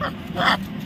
Ha ha ha!